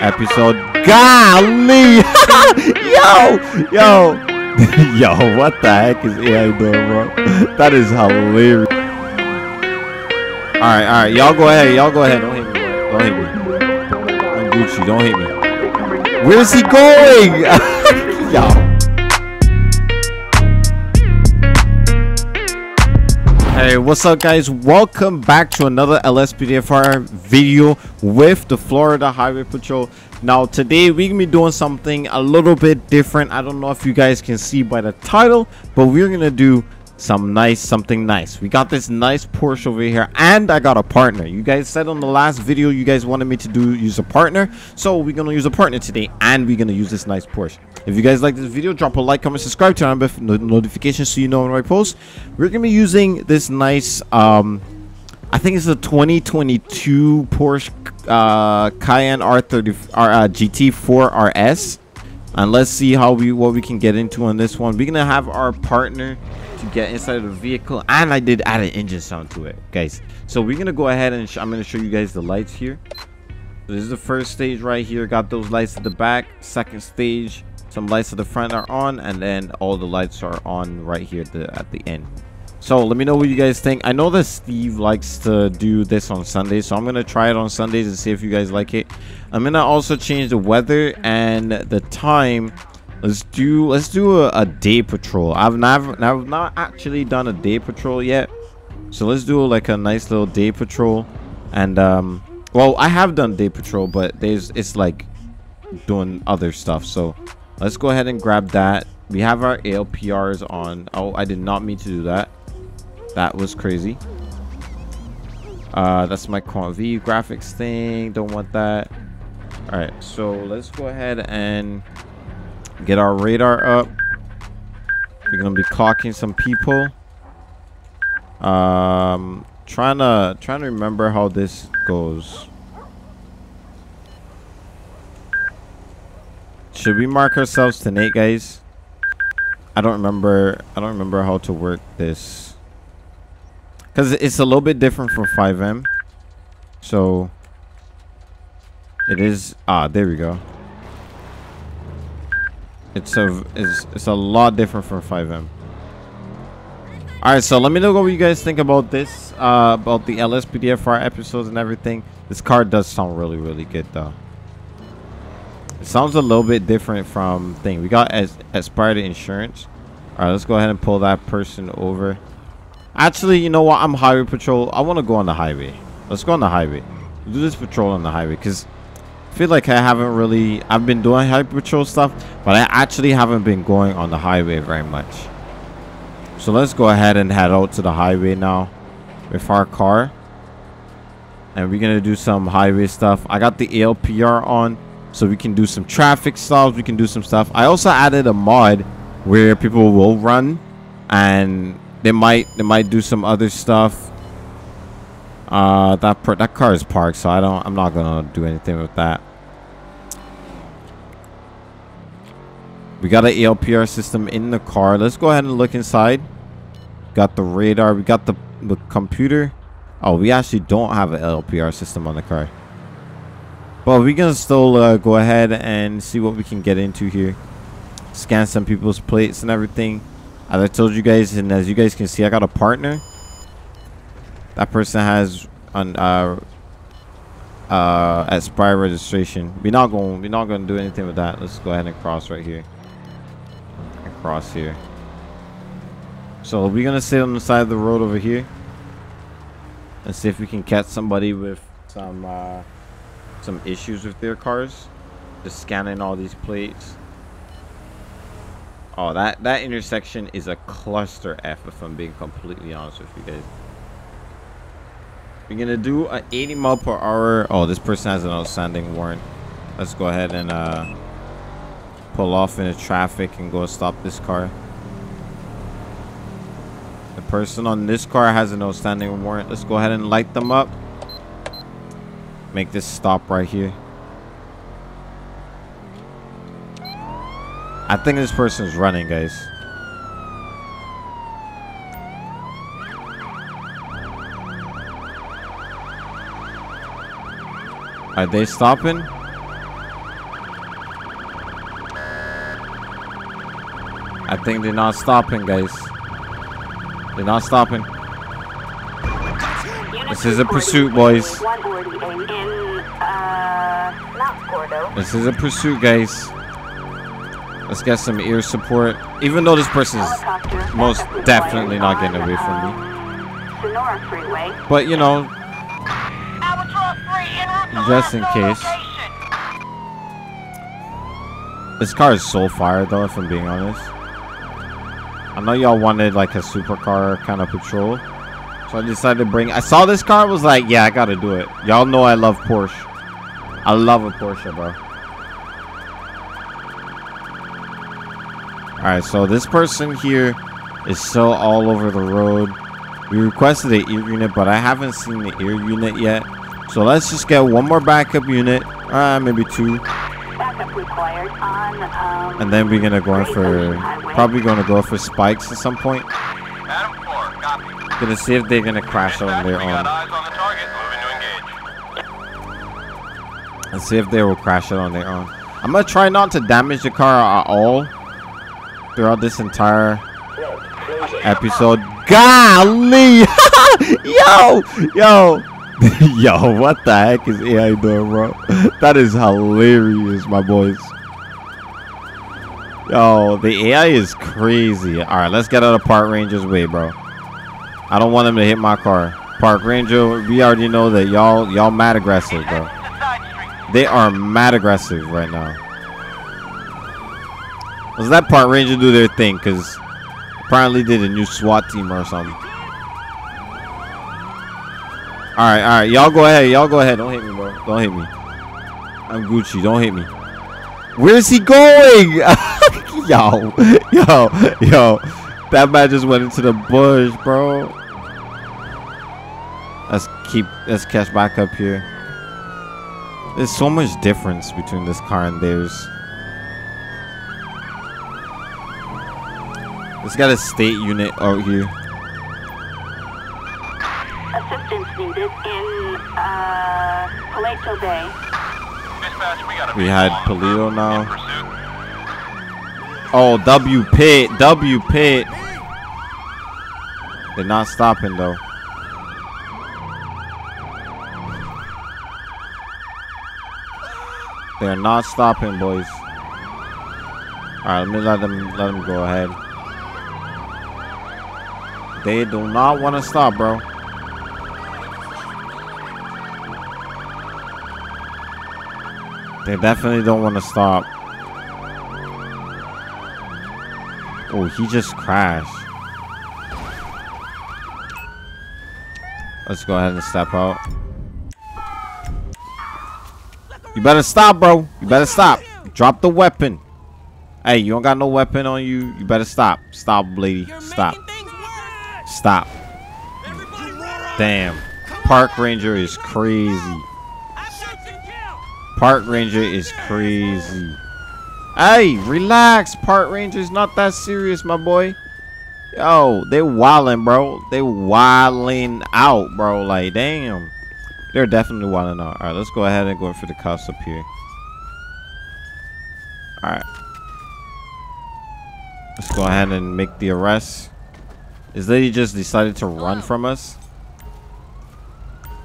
episode. Golly! yo! Yo! yo, what the heck is AI doing, bro? That is hilarious. Alright, alright. Y'all go ahead. Y'all go ahead. Don't hit me. Don't hit me. I'm Gucci. Don't hit me. Where's he going? yo. Hey, what's up guys? Welcome back to another LSPDFR video with the Florida Highway Patrol. Now today we're gonna be doing something a little bit different. I don't know if you guys can see by the title, but we're gonna do some nice something nice we got this nice porsche over here and i got a partner you guys said on the last video you guys wanted me to do use a partner so we're gonna use a partner today and we're gonna use this nice porsche if you guys like this video drop a like comment subscribe turn on the notifications so you know when i post. We're gonna be using this nice um i think it's a 2022 porsche uh cayenne r30 r uh, gt4 rs and let's see how we what we can get into on this one. We're gonna have our partner to get inside of the vehicle and i did add an engine sound to it guys. So we're gonna go ahead and i'm gonna show you guys the lights here. This is the first stage right here. Got those lights at the back. Second stage some lights at the front are on and then all the lights are on right here at the at the end. So let me know what you guys think. I know that steve likes to do this on sundays so i'm gonna try it on sundays and see if you guys like it. I'm gonna also change the weather and the time. Let's do let's do a, a day patrol. I've never i've not actually done a day patrol yet. So let's do like a nice little day patrol. And um well i have done day patrol but there's it's like doing other stuff so let's go ahead and grab that. We have our alprs on. Oh i did not mean to do that. That was crazy. Uh that's my QuantV graphics thing. Don't want that. All right so let's go ahead and get our radar up. We're gonna be clocking some people. Um trying to trying to remember how this goes should we mark ourselves tonight guys? I don't remember i don't remember how to work this. Because it's a little bit different from FiveM. so it is ah there we go. It's a it's, it's a lot different from FiveM. all right so let me know what you guys think about this uh about the lspdfr episodes and everything. This car does sound really really good though it sounds a little bit different from thing. We got as aspire to insurance. All right let's go ahead and pull that person over. Actually you know what? I'm highway patrol. I want to go on the highway. Let's go on the highway. Do this patrol on the highway because I feel like I haven't really I've been doing highway patrol stuff but I actually haven't been going on the highway very much. So let's go ahead and head out to the highway now with our car. And we're gonna do some highway stuff. I got the ALPR on so we can do some traffic stops we can do some stuff. I also added a mod where people will run and they might they might do some other stuff. Uh that that car is parked so i don't i'm not gonna do anything with that. We got an ALPR system in the car. Let's go ahead and look inside. Got the radar we got the, the computer. Oh we actually don't have an ALPR system on the car but we can still uh, go ahead and see what we can get into here. Scan some people's plates and everything. As i told you guys and as you guys can see i got a partner. That person has an uh uh registration. We're not going we're not going to do anything with that. Let's go ahead and cross right here. Cross here. So we're gonna sit on the side of the road over here. And see if we can catch somebody with some uh, some issues with their cars. Just scanning all these plates. Oh, that that intersection is a cluster F. If I'm being completely honest with you guys. We're gonna do an 80 mile per hour. Oh, this person has an outstanding warrant. Let's go ahead and uh, pull off into traffic and go stop this car. The person on this car has an outstanding warrant. Let's go ahead and light them up make this stop right here. I think this person is running, guys. Are they stopping? I think they're not stopping, guys. They're not stopping. This is a pursuit, boys. This is a pursuit, guys. Let's get some ear support. Even though this person is most definitely not getting away from me. But, you know, just in case. This car is so fire, though, if I'm being honest. I know y'all wanted, like, a supercar kind of patrol. So I decided to bring... I saw this car, was like, yeah, I gotta do it. Y'all know I love Porsche. I love a Porsche, bro. Alright, so this person here is so all over the road. We requested an ear unit, but I haven't seen the ear unit yet. So let's just get one more backup unit. Uh, maybe two. on, um, And then we're gonna go in for... Probably gonna go for spikes at some point. Adam 4, copy. Gonna see if they're gonna crash on their own. eyes on the target. Moving to engage. and see if they will crash it on their own. I'm gonna try not to damage the car at all throughout this entire episode. Golly! yo! Yo! yo, what the heck is AI doing, bro? That is hilarious, my boys. Yo, the AI is crazy. Alright, let's get out of Park Ranger's way, bro. I don't want them to hit my car. Park Ranger, we already know that y'all y'all mad aggressive, bro. They are mad aggressive right now. Let's let Park Ranger do their thing, because apparently did a new SWAT team or something. Alright, alright. Y'all go ahead. Y'all go ahead. Don't hit me, bro. Don't hit me. I'm Gucci. Don't hit me. Where's he going? yo, yo, yo. That man just went into the bush, bro. Let's keep, let's catch back up here. There's so much difference between this car and theirs. It's got a state unit out here. assistance needed in, uh, Paleto Bay. Dispatch, we got a We had on the Paleto road now. Oh, W pit, W pit. They're not stopping though. They're not stopping, boys. All right, let me let them let them go ahead. They do not want to stop, bro. They definitely don't want to stop. Oh, he just crashed. Let's go ahead and step out. You better stop, bro. You better stop. Drop the weapon. Hey, you don't got no weapon on you. You better stop. Stop, lady. Stop. Stop. Damn. Park Ranger is crazy. Park Ranger is crazy. Hey, relax. Park Ranger's not that serious, my boy. Yo, they wildin', bro. They wildin' out, bro. Like, damn. They're definitely wildin' out. All right, let's go ahead and go for the cuffs up here. All right. Let's go ahead and make the arrest. This lady just decided to run from us.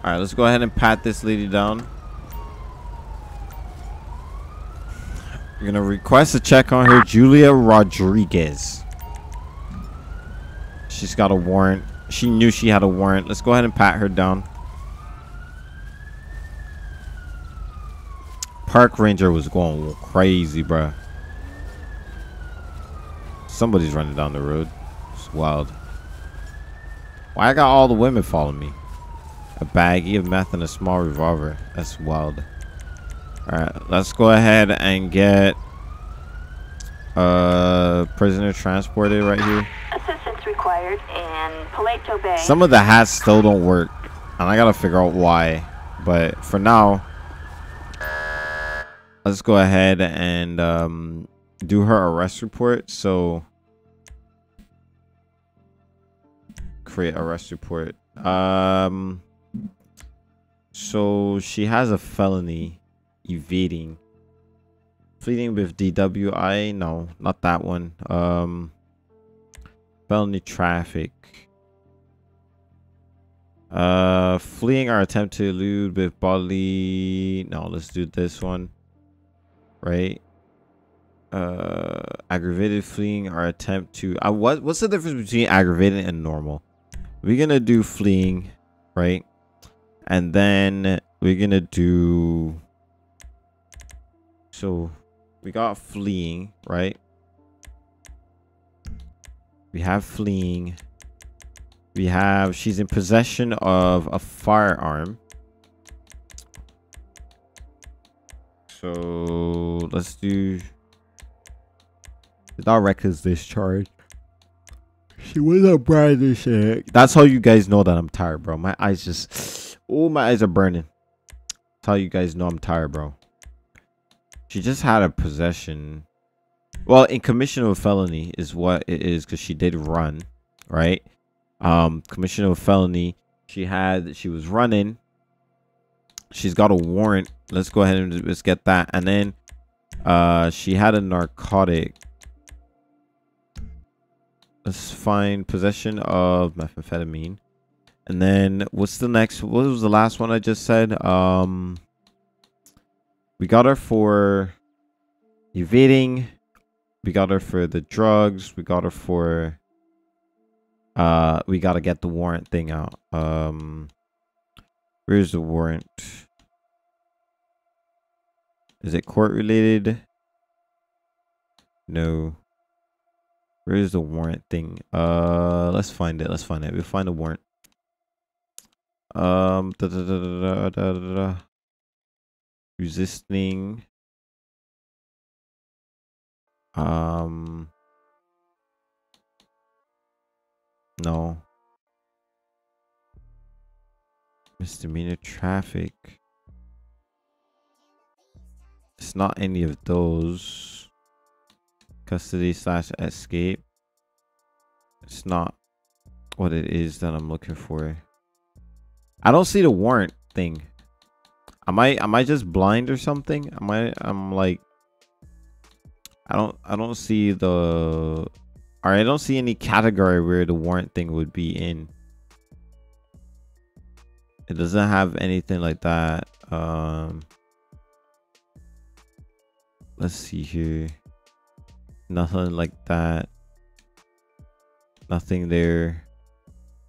All right, let's go ahead and pat this lady down. We're gonna request a check on her, Julia Rodriguez. She's got a warrant. She knew she had a warrant. Let's go ahead and pat her down. Park Ranger was going crazy, bruh. Somebody's running down the road. It's wild. Why I got all the women following me? A baggie of meth and a small revolver. That's wild. Alright, let's go ahead and get uh prisoner transported right here. Assistance required in Paleto Bay. Some of the hats still don't work. And I gotta figure out why. But for now, let's go ahead and um, do her arrest report. So create arrest report. Um, so she has a felony evading. Fleeting with DWI? No, not that one. Um, felony traffic. Uh, fleeing our attempt to elude with bodily. No, let's do this one. Right. Uh, aggravated fleeing our attempt to. Uh, what what's the difference between aggravated and normal? We're gonna do fleeing, right? And then we're gonna do. So, we got fleeing, right? We have fleeing. We have she's in possession of a firearm. So let's do without records discharge. She was a brandishing. That's how you guys know that I'm tired, bro. My eyes just oh my eyes are burning. That's how you guys know I'm tired, bro. She just had a possession. Well, in commission of a felony is what it is because she did run, right? Um, commission of a felony. She had she was running. She's got a warrant. Let's go ahead and just get that. And then uh she had a narcotic. Let's find possession of methamphetamine. And then what's the next what was the last one I just said? Um we got her for evading. We got her for the drugs. We got her for uh we got to get the warrant thing out. Um where's the warrant? Is it court related? No. Where's the warrant thing? Uh let's find it. Let's find it. We'll find the warrant. Um da, da, da, da, da, da, da resisting. Um no. Misdemeanor traffic. It's not any of those. Custody slash escape. It's not what it is that i'm looking for. I don't see the warrant thing Am I am I just blind or something? Am I I'm like I don't I don't see the or I don't see any category where the warrant thing would be in. It doesn't have anything like that. Um Let's see here. Nothing like that. Nothing there.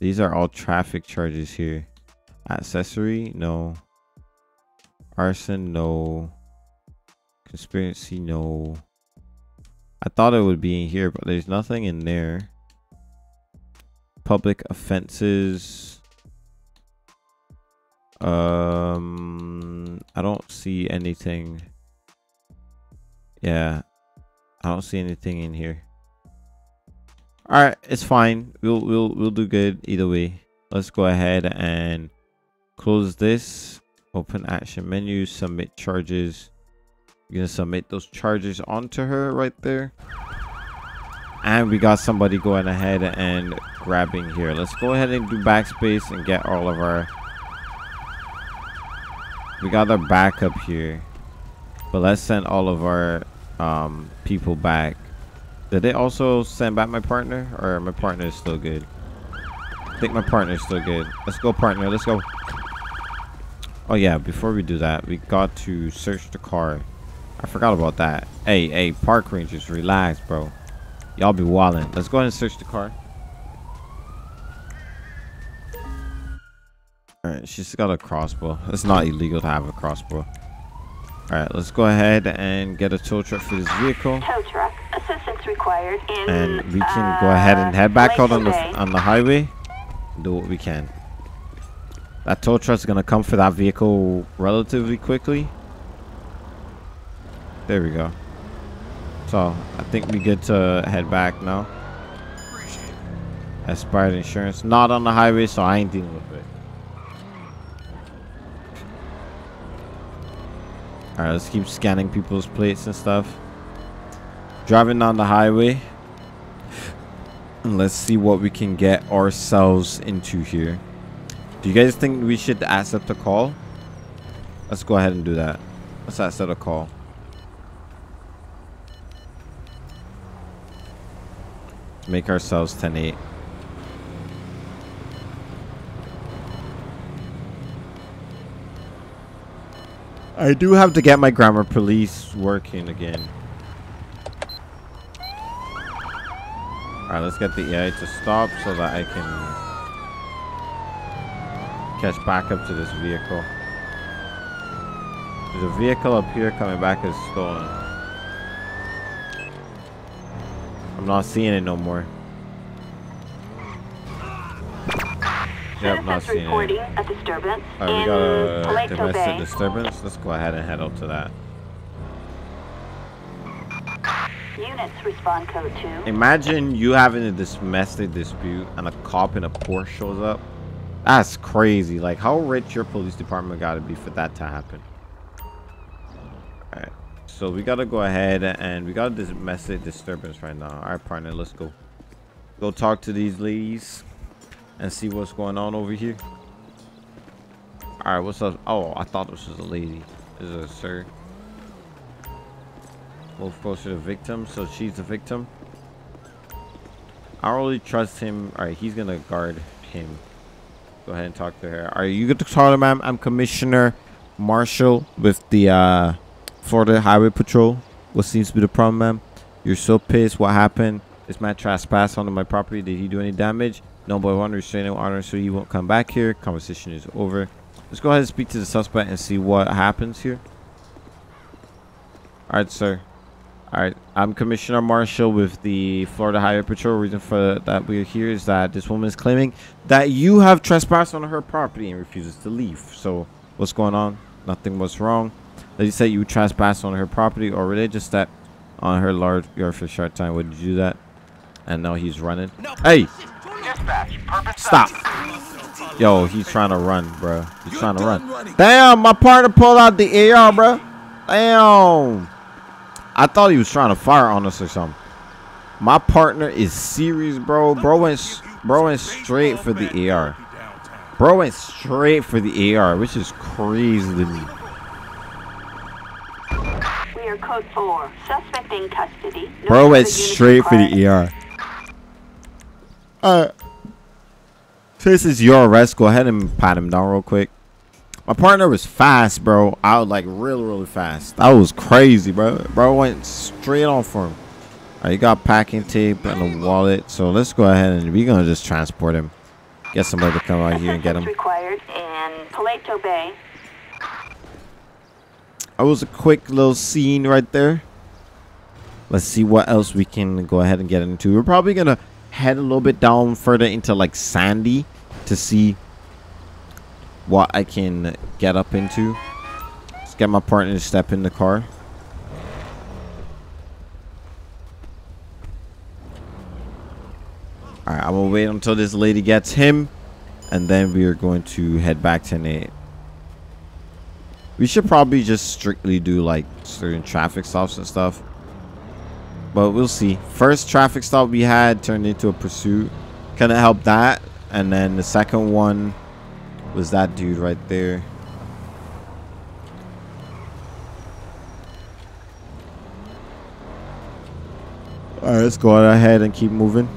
These are all traffic charges here. Accessory? No. Arson, no. Conspiracy, no. I thought it would be in here, but there's nothing in there. Public offenses. Um, I don't see anything. Yeah, I don't see anything in here. All right, it's fine. We'll we'll we'll do good either way. Let's go ahead and close this open action menu submit charges. You're gonna submit those charges onto her right there. And we got somebody going ahead and grabbing here. Let's go ahead and do backspace and get all of our we got our backup here. But let's send all of our um, people back. Did they also send back my partner or my partner is still good? I think my partner is still good. Let's go partner let's go Oh yeah, before we do that, we got to search the car. I forgot about that. Hey, hey, park rangers, relax, bro. Y'all be wildin'. Let's go ahead and search the car. Alright, she's got a crossbow. It's not illegal to have a crossbow. Alright, let's go ahead and get a tow truck for this vehicle. Tow truck. Assistance required in, And we can go uh, ahead and head back out on the on the highway. Do what we can. That tow truck is gonna come for that vehicle relatively quickly. There we go. So I think we good to head back now. Aspired insurance, not on the highway, so I ain't dealing with it. All right, let's keep scanning people's plates and stuff. Driving down the highway. And let's see what we can get ourselves into here. Do you guys think we should accept a call? Let's go ahead and do that. Let's accept a call. Make ourselves 10-8. I do have to get my grammar police working again. Alright, let's get the AI to stop so that I can catch back up to this vehicle. There's a vehicle up here coming back as stolen. I'm not seeing it no more. Yep, not seeing reporting it. a disturbance Alright, we got a domestic disturbance. Let's go ahead and head up to that. Units respond code 2. Imagine you having a domestic dispute and a cop in a Porsche shows up. That's crazy. Like, how rich your police department got to be for that to happen? Alright. So, we got to go ahead and we got a domestic disturbance right now. Alright, partner, let's go. Go talk to these ladies and see what's going on over here. Alright, what's up? Oh, I thought this was a lady. This is a sir. Move closer to the victim, so she's the victim. I don't really trust him. Alright, he's gonna guard him. Go ahead and talk to her. Are you good to talk to ma'am? I'm Commissioner Marshall with the uh, Florida Highway Patrol. What seems to be the problem, ma'am? You're so pissed. What happened? This man trespassed onto my property. Did he do any damage? No, but I want to restrain him honor so he won't come back here. Conversation is over. Let's go ahead and speak to the suspect and see what happens here. Alright, sir. Alright, I'm Commissioner Marshall with the Florida Highway Patrol. Reason for that we're here is that this woman is claiming that you have trespassed on her property and refuses to leave. So, what's going on? Nothing was wrong. Lady said you trespassed on her property or religious that on her large yard for a short time. Would you do that? And now he's running. Hey, stop. Yo, he's trying to run, bro. He's trying to run. Damn, my partner pulled out the AR, bro. Damn. I thought he was trying to fire on us or something. My partner is serious, bro. Bro went, bro went straight for the AR. Bro went straight for the AR, which is crazy to me. We are code 4. Suspect in custody. No Bro went straight for the AR. Alright. This is your arrest. Go ahead and pat him down real quick. My partner was fast, bro. I was like really, really fast. That was crazy, bro. Bro went straight on for him. Uh, Alright, you got packing tape and a wallet. So let's go ahead and we're gonna just transport him. Get somebody to come out here and get him. required in Paleto Bay. That was a quick little scene right there. Let's see what else we can go ahead and get into. We're probably gonna head a little bit down further into like Sandy to see what I can get up into. Let's get my partner to step in the car. Alright, I'm gonna wait until this lady gets him, and then we are going to head back to Nate. We should probably just strictly do like certain traffic stops and stuff. But we'll see. First traffic stop we had turned into a pursuit. Couldn't help that. And then the second one was that dude right there. Alright, let's go ahead and keep moving.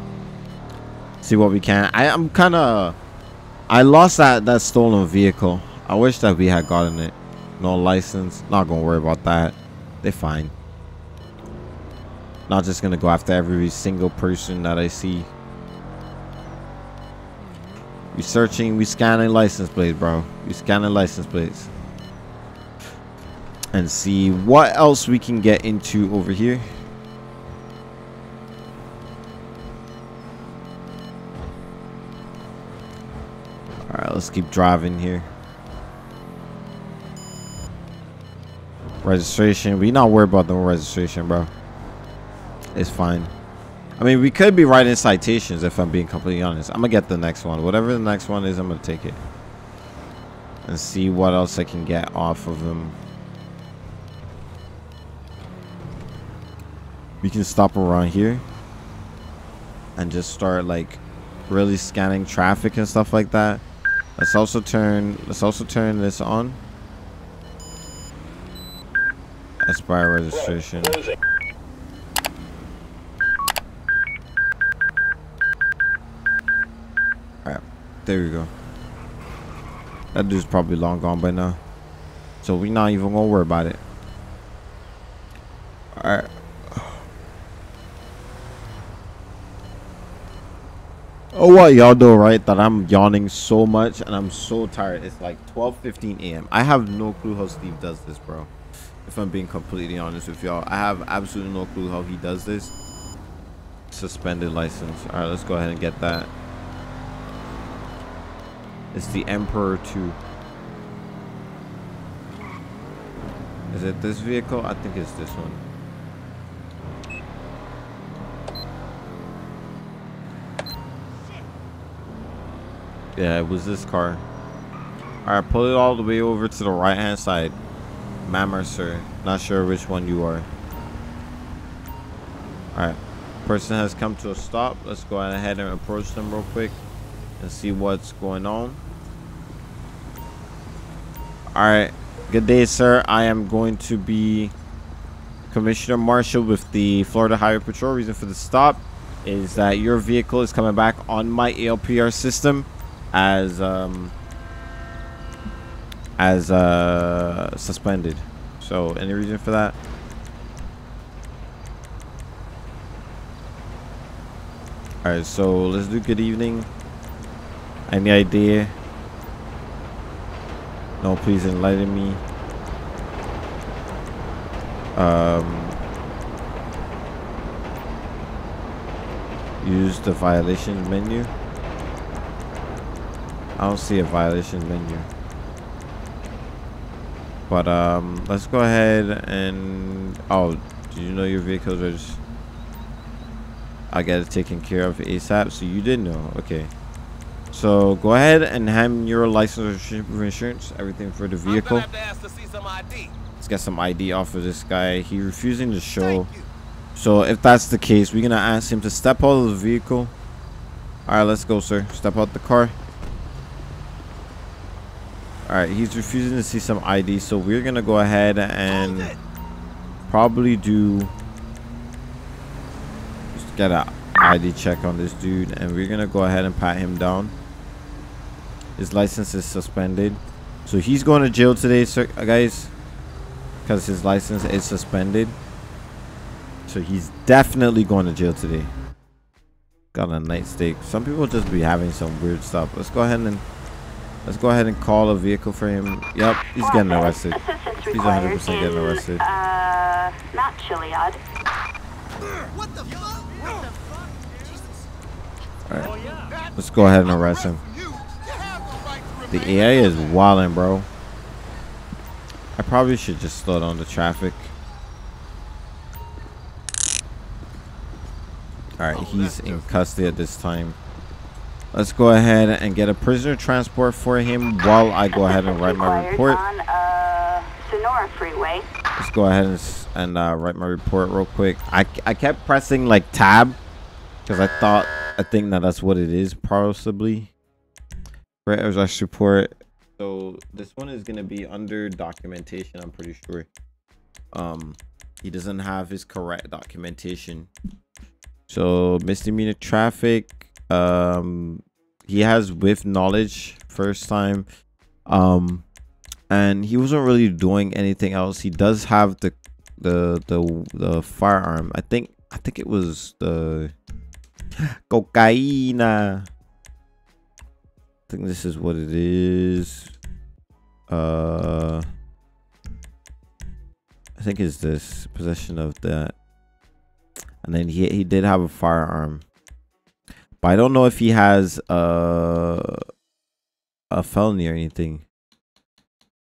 See what we can. I am kind of... I lost that, that stolen vehicle. I wish that we had gotten it. No license. Not gonna worry about that. They're fine. Not just gonna go after every single person that I see. We searching, we scanning license plates, bro. We scanning license plates. And see what else we can get into over here. Alright, let's keep driving here. Registration. We not worried about the registration, bro. It's fine. I mean, we could be writing citations if I'm being completely honest. I'm gonna get the next one. Whatever the next one is, I'm gonna take it. And see what else I can get off of them. We can stop around here. And just start like really scanning traffic and stuff like that. Let's also turn let's also turn this on. Aspire registration. There we go. That dude's probably long gone by now. So we're not even gonna worry about it. Alright. Oh what y'all do, right that I'm yawning so much and I'm so tired. It's like 12 15 a.m. I have no clue how Steve does this, bro. If I'm being completely honest with y'all. I have absolutely no clue how he does this. Suspended license. Alright, let's go ahead and get that. It's the Emperor 2. Is it this vehicle? I think it's this one. Yeah, it was this car. Alright, pull it all the way over to the right hand side. Mammer, sir. Not sure which one you are. Alright. Person has come to a stop. Let's go ahead and approach them real quick and see what's going on. Alright. Good day, sir. I am going to be Commissioner Marshall with the Florida Highway Patrol. Reason for the stop is that your vehicle is coming back on my ALPR system as um as uh suspended. So any reason for that? Alright, so let's do good evening. Any idea? No, please enlighten me. Um use the violation menu. I don't see a violation menu. But um, let's go ahead and oh, do you know your vehicle's registered? I got it taken care of ASAP. So you didn't know, okay. So go ahead and hand your license or insurance, everything for the vehicle. Let's get some ID off of this guy. He refusing to show. So if that's the case, we're gonna ask him to step out of the vehicle. All right, let's go, sir. Step out the car. All right, he's refusing to see some ID, so we're gonna go ahead and probably do just get a ID check on this dude, and we're gonna go ahead and pat him down. His license is suspended, so he's going to jail today, sir, guys, because his license is suspended. So he's definitely going to jail today. Got a nightstick. Some people just be having some weird stuff. Let's go ahead and let's go ahead and call a vehicle for him. Yep, he's getting arrested. He's 100% getting arrested. Uh, not Chiliad. What the fuck? What the fuck? All right, let's go ahead and arrest him. You, you have the right to The remain AI is wilding, bro. I probably should just slow down the traffic. Alright, he's in custody at this time. Let's go ahead and get a prisoner transport for him while I go ahead and write my report. On uh, Sonora Freeway. Let's go ahead and, and uh, write my report real quick. I, I kept pressing like tab because I thought, I think that that's what it is, possibly. Right, as arrest report. So this one is going to be under documentation, I'm pretty sure. Um, He doesn't have his correct documentation. So misdemeanor traffic. Um, he has with knowledge first time. Um, and he wasn't really doing anything else. He does have the the the the firearm. I think I think it was the cocaine. I think this is what it is. Uh, I think it's this possession of that. And then he he did have a firearm, but I don't know if he has uh, a felony or anything.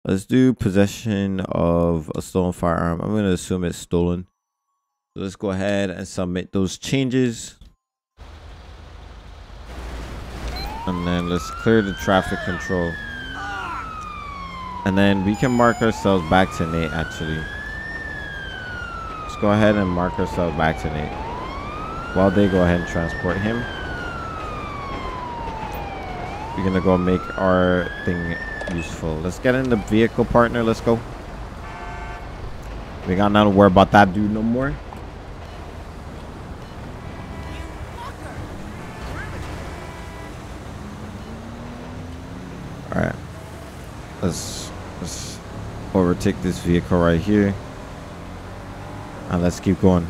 Let's do possession of a stolen firearm. I'm going to assume it's stolen. So let's go ahead and submit those changes. And then let's clear the traffic control. And then we can mark ourselves back to Nate actually. Let's go ahead and mark ourselves back to Nate. While they go ahead and transport him. We're gonna go make our thing useful. Let's get in the vehicle partner. Let's go. We got not to worry about that dude no more. Let's let's overtake this vehicle right here. And let's keep going.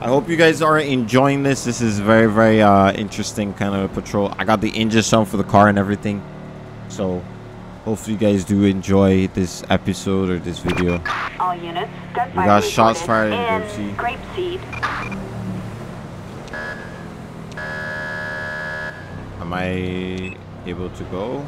I hope you guys are enjoying this. This is very, very uh, interesting kind of patrol. I got the engine sound for the car and everything. So hopefully you guys do enjoy this episode or this video. All units, gunfire got shots fired in in Grapeseed. Grapeseed. Am I able to go?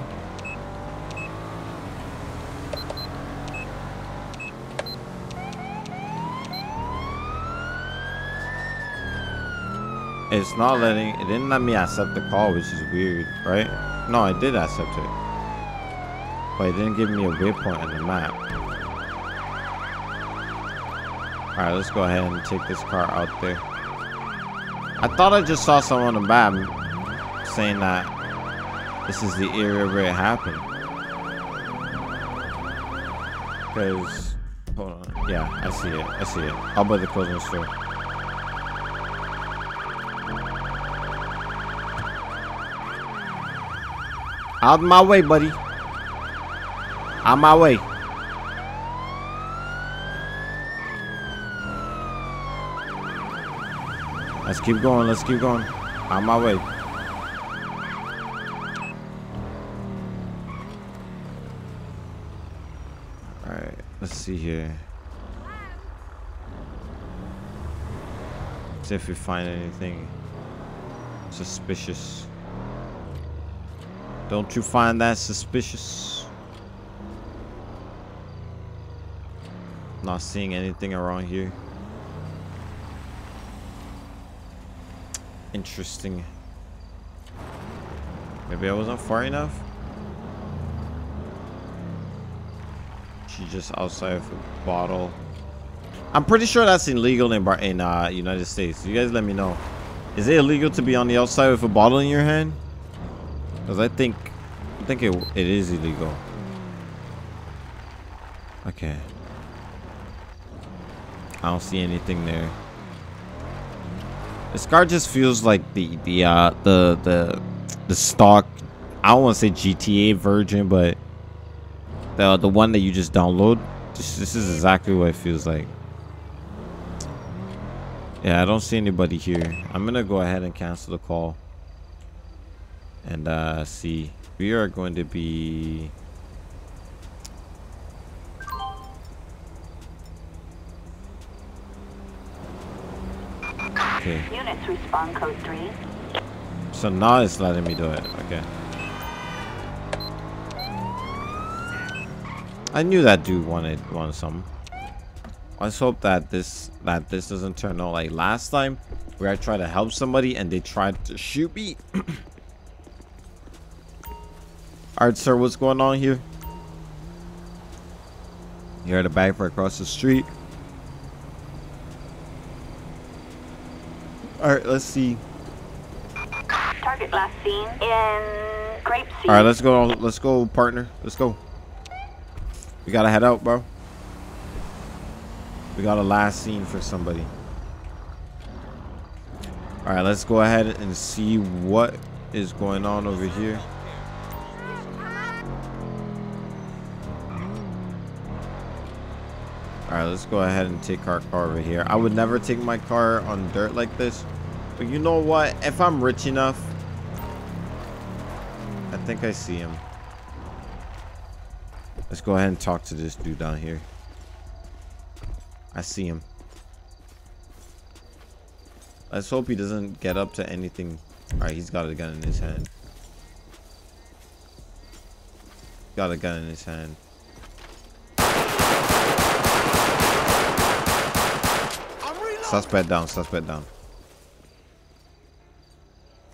It's not letting, it didn't let me accept the call, which is weird, right? No, I did accept it. But it didn't give me a waypoint on the map. Alright, let's go ahead and take this car out there. I thought I just saw someone on the map saying that this is the area where it happened. Because, hold on. Yeah, I see it. I see it. I'll buy the clothing store. Out my way, buddy. Out my way. Let's keep going. Let's keep going. On my way. Alright, let's see here. See if we find anything suspicious. Don't you find that suspicious? Not seeing anything around here. Interesting. Maybe I wasn't far enough? Just outside of a bottle. I'm pretty sure that's illegal in in uh, United States. You guys let me know. Is it illegal to be on the outside with a bottle in your hand? Because I think I think it it is illegal. Okay. I don't see anything there. This car just feels like the the uh the the the stock I don't want to say GTA version, but the the one that you just download. This, this is exactly what it feels like. Yeah, I don't see anybody here. I'm gonna go ahead and cancel the call. And uh see. We are going to be Okay. Units respond code 3. So now it's letting me do it. Okay. I knew that dude wanted wanted some. Let's hope that this that this doesn't turn out like last time where I tried to help somebody and they tried to shoot me. Alright, sir, what's going on here? You're at the back for across the street. Alright, let's see. Target last seen in Grapeseed. All right, let's go. Let's go, partner. Let's go. We gotta head out, bro. We got a last scene for somebody. All right, let's go ahead and see what is going on over here. All right, let's go ahead and take our car over here. I would never take my car on dirt like this. But you know what? If I'm rich enough, I think I see him. Let's go ahead and talk to this dude down here. I see him. Let's hope he doesn't get up to anything. Alright, he's got a gun in his hand. Got a gun in his hand. Suspect down, suspect down.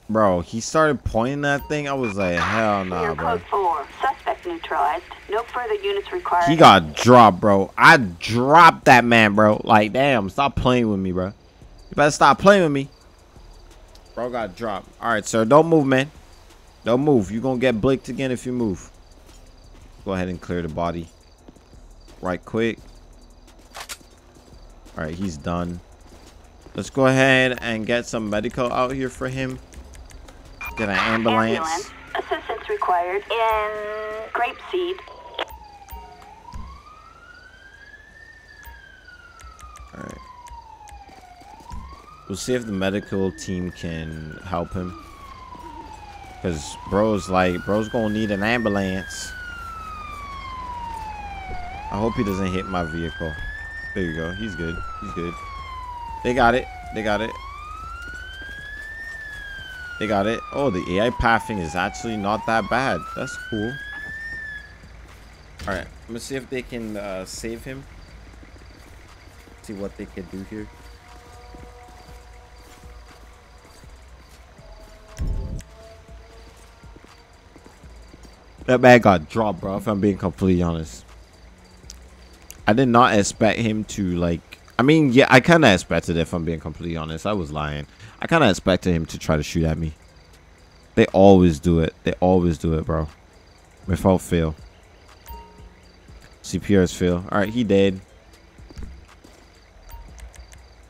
Bro, he started pointing that thing. I was like, hell nah, bro. Code 4. Suspect neutralized. No further units required. He got dropped, bro. I dropped that man, bro. Like, damn, stop playing with me, bro. You better stop playing with me. Bro got dropped. All right, sir. Don't move, man. Don't move. You're going to get blicked again if you move. Go ahead and clear the body. Right quick. All right, he's done. Let's go ahead and get some medical out here for him. Get an ambulance. Ambulance. Assistance required in grapeseed. Alright. We'll see if the medical team can help him. Cause bro's like, bro's gonna need an ambulance. I hope he doesn't hit my vehicle. There you go. He's good. He's good. They got it. They got it. They got it. Oh, the AI pathing is actually not that bad. That's cool. Alright. I'm gonna see if they can uh, save him. See what they can do here. That man got dropped, bro. If I'm being completely honest, I did not expect him to like. I mean, yeah, I kind of expected. it, If I'm being completely honest, I was lying. I kind of expected him to try to shoot at me. They always do it. They always do it, bro. Without fail. CPR's fail. All right, he dead.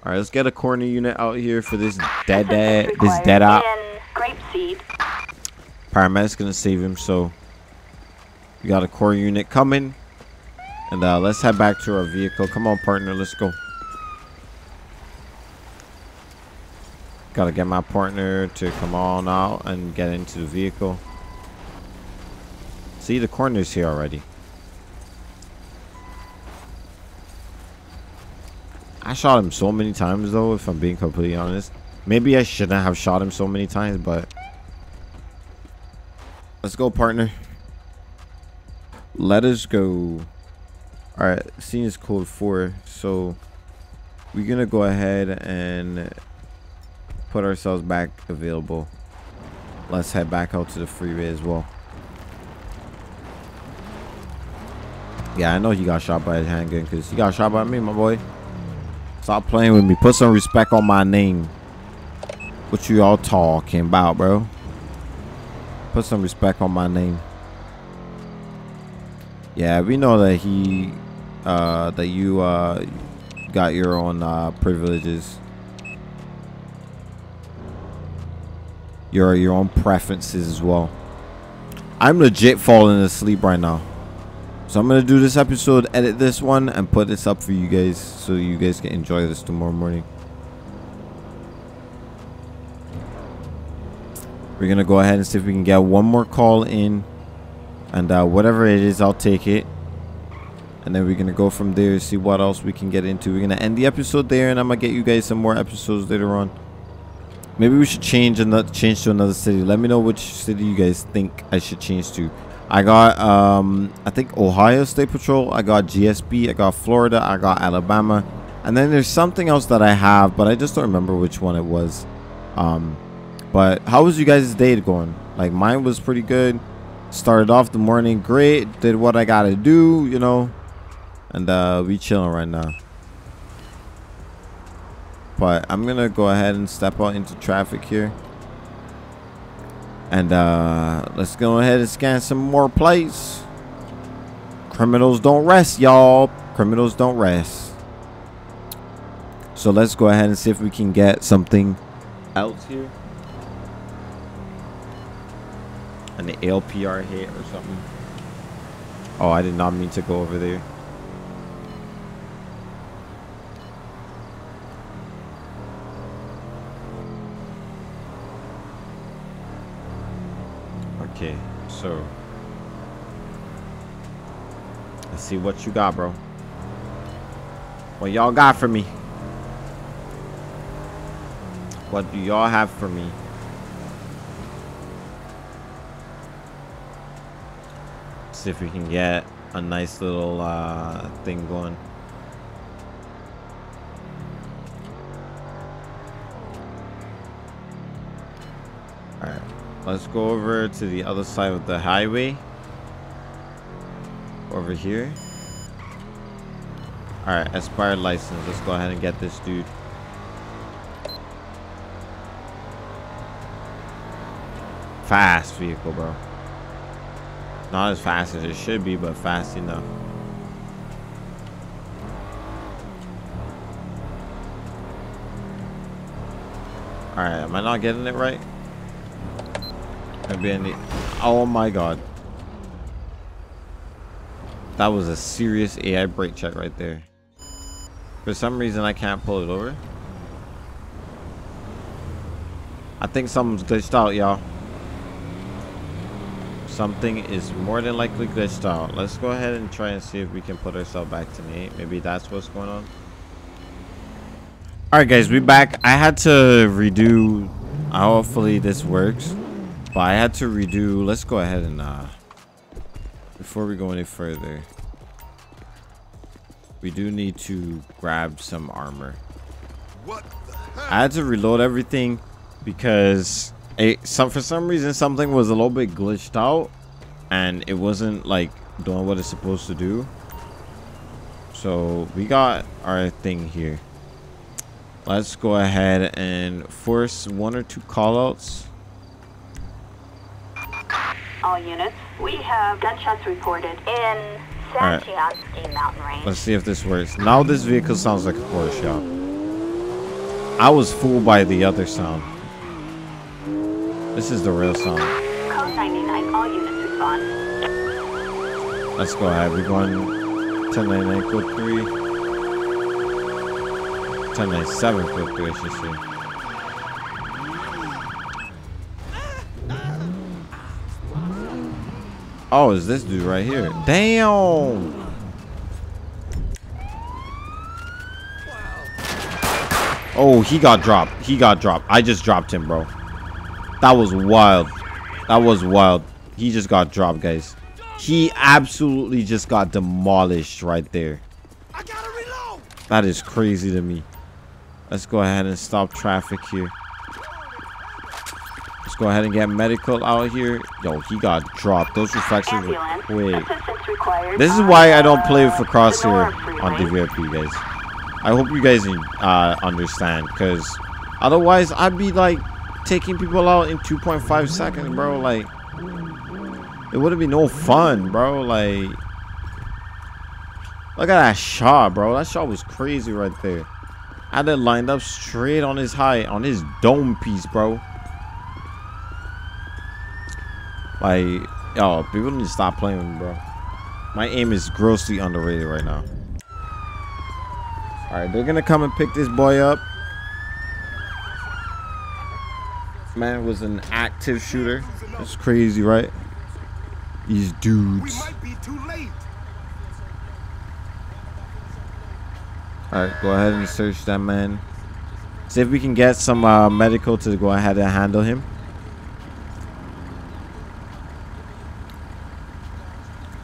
All right, let's get a corner unit out here for this dead dad, this dead op. Paramedic's gonna save him, so we got a core unit coming. And uh, let's head back to our vehicle. Come on, partner, let's go. Gotta get my partner to come on out and get into the vehicle. See, the corner's here already. I shot him so many times, though, if I'm being completely honest. Maybe I shouldn't have shot him so many times, but Let's go, partner. Let us go. All right, scene is code four, so we're gonna go ahead and put ourselves back available. Let's head back out to the freeway as well. Yeah, I know he got shot by his handgun because he got shot by me, my boy. Stop playing with me. Put some respect on my name. What you all talking about, bro? Put some respect on my name. Yeah, we know that he, uh, that you, uh, got your own, uh, privileges. Your, your own preferences as well. I'm legit falling asleep right now. So I'm going to do this episode, edit this one, and put this up for you guys so you guys can enjoy this tomorrow morning. We're going to go ahead and see if we can get one more call in. And uh, whatever it is, I'll take it. And then we're going to go from there, see what else we can get into. We're going to end the episode there, and I'm going to get you guys some more episodes later on. Maybe we should change another change to another city. Let me know which city you guys think I should change to. I got um I think Ohio State Patrol, I got GSP, I got Florida, I got Alabama. And then there's something else that I have, but I just don't remember which one it was. Um but how was you guys' day going? Like mine was pretty good. Started off the morning great, did what I gotta do, you know. And uh we chilling right now. But I'm gonna go ahead and step out into traffic here. And uh let's go ahead and scan some more plates. Criminals don't rest, y'all. Criminals don't rest. So let's go ahead and see if we can get something else here. An LPR hit or something. Oh, I did not mean to go over there. Let's see what you got, bro. What y'all got for me? What do y'all have for me? See if we can get a nice little uh, thing going. Let's go over to the other side of the highway. Over here. Alright, expired license. Let's go ahead and get this dude. Fast vehicle, bro. Not as fast as it should be, but fast enough. Alright, am I not getting it right? Be any. Oh my god. That was a serious AI brake check right there. For some reason, I can't pull it over. I think something's glitched out, y'all. Something is more than likely glitched out. Let's go ahead and try and see if we can put ourselves back to Nate. Maybe that's what's going on. Alright guys, we back. I had to redo hopefully this works. But I had to redo let's go ahead and uh before we go any further. We do need to grab some armor. What? I had to reload everything because it, some for some reason something was a little bit glitched out and it wasn't like doing what it's supposed to do. So we got our thing here. Let's go ahead and force one or two callouts. All units, we have gunshots reported in Alright. San Chianski Mountain Range. Let's see if this works. Now this vehicle sounds like a Porsche. I was fooled by the other sound. This is the real sound. Code 99, all units respond. Let's go ahead. We're going 1099 code 3. 1097 code 3, I should say. Oh, is this dude right here? Damn! Oh, he got dropped. He got dropped. I just dropped him, bro. That was wild. That was wild. He just got dropped, guys. He absolutely just got demolished right there. I gotta reload. That is crazy to me. Let's go ahead and stop traffic here. Let's go ahead and get medical out here. Yo, he got dropped. Those reflections were quick. This is why I don't play uh, for Crosshair on. DVRP, guys. I hope you guys uh, understand, because otherwise I'd be like taking people out in 2.5 seconds, bro. Like, it wouldn't be no fun, bro. Like, look at that shot, bro. That shot was crazy right there. I had it lined up straight on his height, on his dome piece, bro. Like, yo, people need to stop playing with me, bro. My aim is grossly underrated right now. Alright, they're gonna come and pick this boy up. Man was an active shooter. That's crazy, right? These dudes. might be too late. Alright, go ahead and search that man. See if we can get some uh, medical to go ahead and handle him.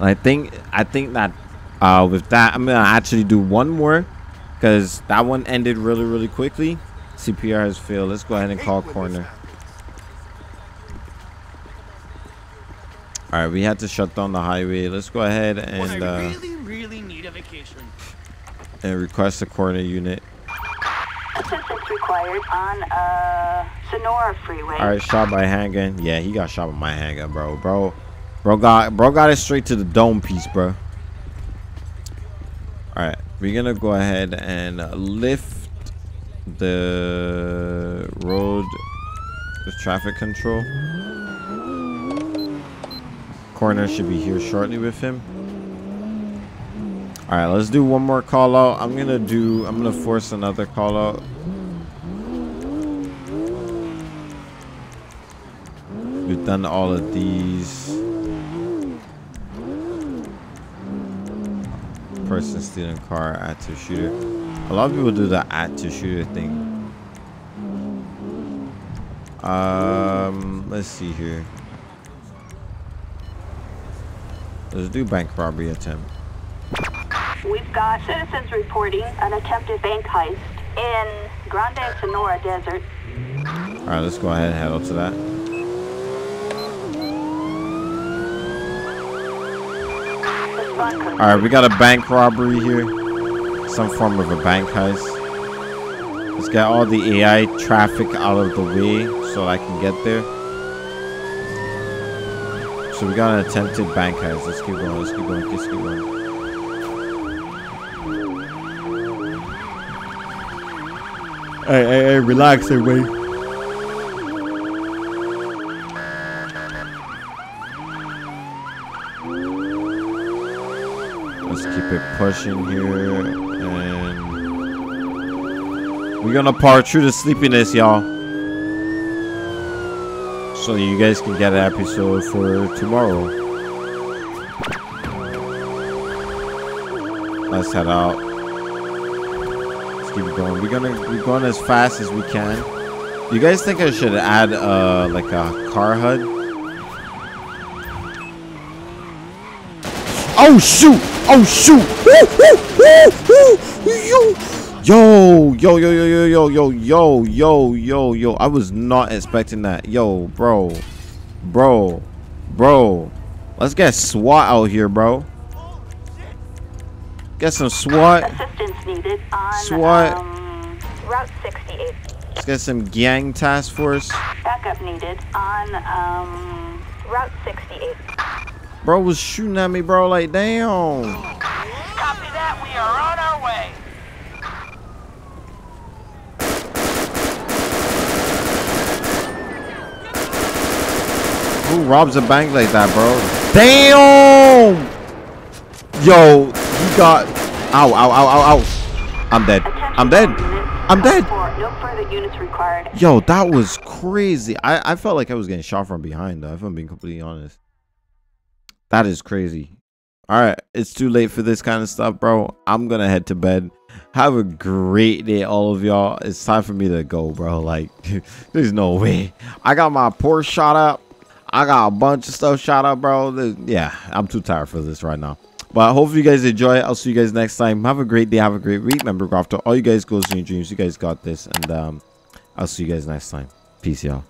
And I think I think that uh, with that I'm gonna actually do one more because that one ended really really quickly. CPR has failed. Let's go ahead and call corner. All right, we had to shut down the highway. Let's go ahead and uh, really, really need a vacation. and request a corner unit. Assistance required on uh, Sonora Freeway. All right, shot by handgun. Yeah, he got shot with my handgun, bro. Bro, bro got bro got it straight to the dome piece, bro. All right, we're gonna go ahead and lift the road, the traffic control. Corner should be here shortly with him. All right, let's do one more call out. I'm gonna do. I'm gonna force another call out. We've done all of these. Person stealing car, at to shooter. A lot of people do the at to shooter thing. Um, let's see here. Let's do bank robbery attempt. We've got citizens reporting an attempted bank heist in Grande Sonora Desert. All right, let's go ahead and head up to that. Respond code. All right, we got a bank robbery here. Some form of a bank heist. Let's get all the AI traffic out of the way so I can get there. So we got an attempted bank heist. Let's keep going. Let's keep going. Let's keep going. Hey, hey, hey, relax, everybody. Push in here and we're gonna part through the sleepiness, y'all. So you guys can get an episode for tomorrow. Let's head out. Let's keep going. We're gonna we're going as fast as we can. You guys think I should add uh like a car HUD? Oh shoot! Oh shoot! Yo, yo, yo, yo, yo, yo, yo, yo, yo, yo, yo. I was not expecting that. Yo, bro. Bro. Bro. Let's get SWAT out here, bro. Get some SWAT. Assistance needed on SWAT. Um, Route 68. Let's get some gang task force. Backup needed on um, Route 68. Bro was shooting at me, bro. Like, damn. Copy that. We are on our way. Who robs a bank like that, bro? Damn! Yo, he got. Ow, ow, ow, ow, ow. I'm dead. I'm dead. I'm dead. Four, no further units required. Yo, that was crazy. I, I felt like I was getting shot from behind, though, if I'm being completely honest. That is crazy. All right, it's too late for this kind of stuff, bro. I'm to head to bed. Have a great day, all of y'all. It's time for me to go, bro. Like, there's no way. I got my Porsche shot up. I got a bunch of stuff shot up, bro. Yeah, I'm too tired for this right now. But hopefully you guys enjoy it. I'll see you guys next time. Have a great day. Have a great week. Remember, Grafter, all you guys goes in your dreams. You guys got this. And um, I'll see you guys next time. Peace, y'all.